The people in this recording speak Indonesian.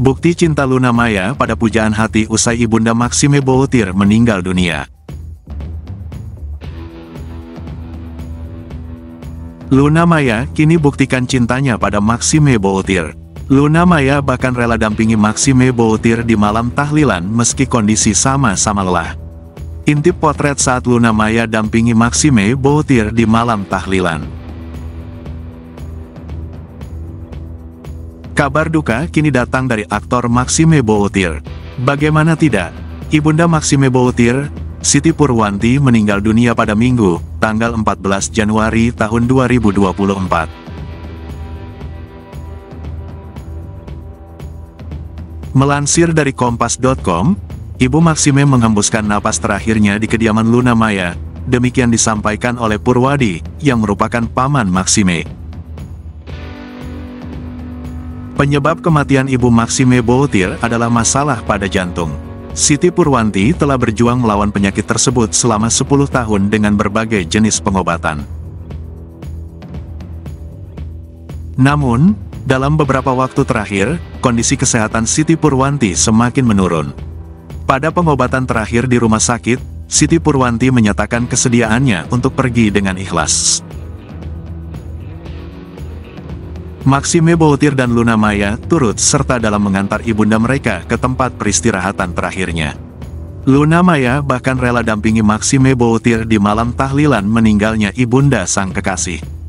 Bukti cinta Luna Maya pada pujaan hati usai ibunda Maxime Boutir meninggal dunia. Luna Maya kini buktikan cintanya pada Maxime Boutir. Luna Maya bahkan rela dampingi Maxime Boutir di malam tahlilan meski kondisi sama-sama lelah. Intip potret saat Luna Maya dampingi Maxime Boutir di malam tahlilan. Kabar duka kini datang dari aktor Maxime Boutir. Bagaimana tidak? Ibunda Maxime Boutir, Siti Purwanti meninggal dunia pada Minggu, tanggal 14 Januari tahun 2024. Melansir dari Kompas.com, Ibu Maxime menghembuskan napas terakhirnya di kediaman Luna Maya, demikian disampaikan oleh Purwadi, yang merupakan paman Maxime. Penyebab kematian Ibu Maxime Boutir adalah masalah pada jantung. Siti Purwanti telah berjuang melawan penyakit tersebut selama 10 tahun dengan berbagai jenis pengobatan. Namun, dalam beberapa waktu terakhir, kondisi kesehatan Siti Purwanti semakin menurun. Pada pengobatan terakhir di rumah sakit, Siti Purwanti menyatakan kesediaannya untuk pergi dengan ikhlas. Maxime Boutir dan Luna Maya turut serta dalam mengantar ibunda mereka ke tempat peristirahatan terakhirnya. Luna Maya bahkan rela dampingi Maxime Boutir di malam tahlilan meninggalnya ibunda sang kekasih.